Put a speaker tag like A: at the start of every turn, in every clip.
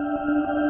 A: Thank you.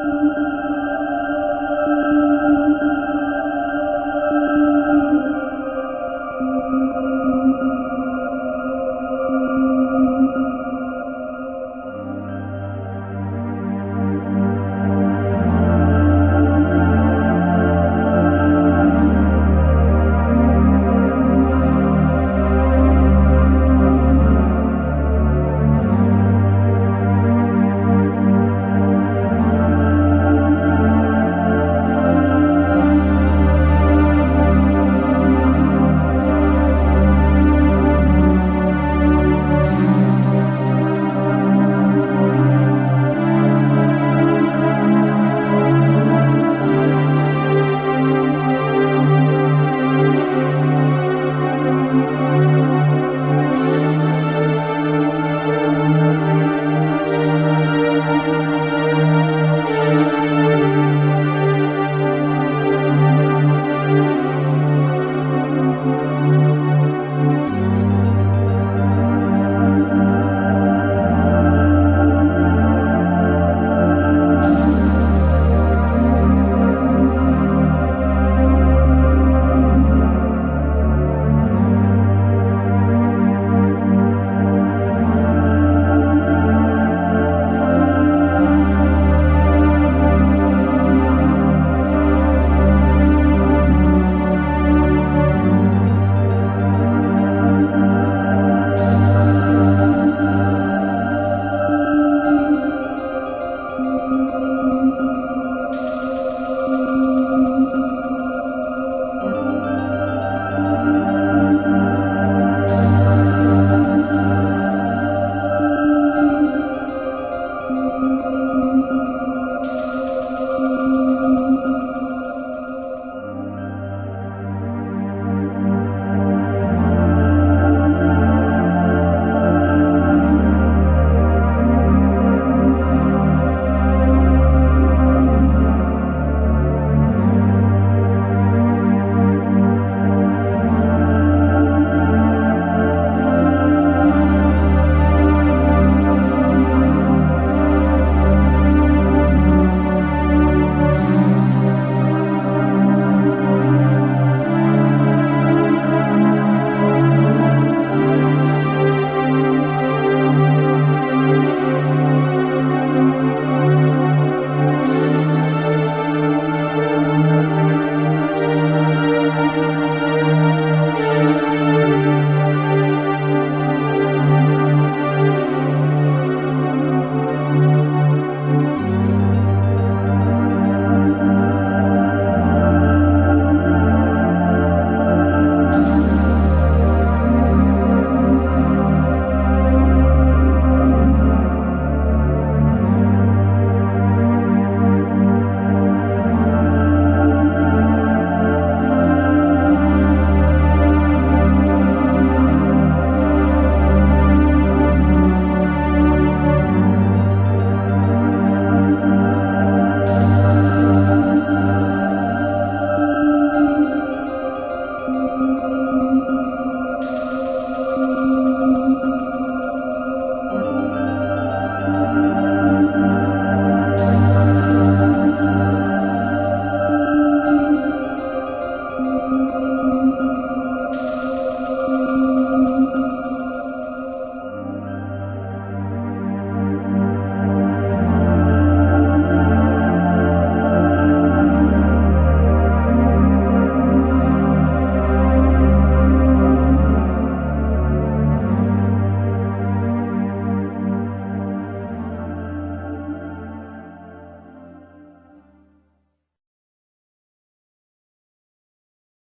A: Música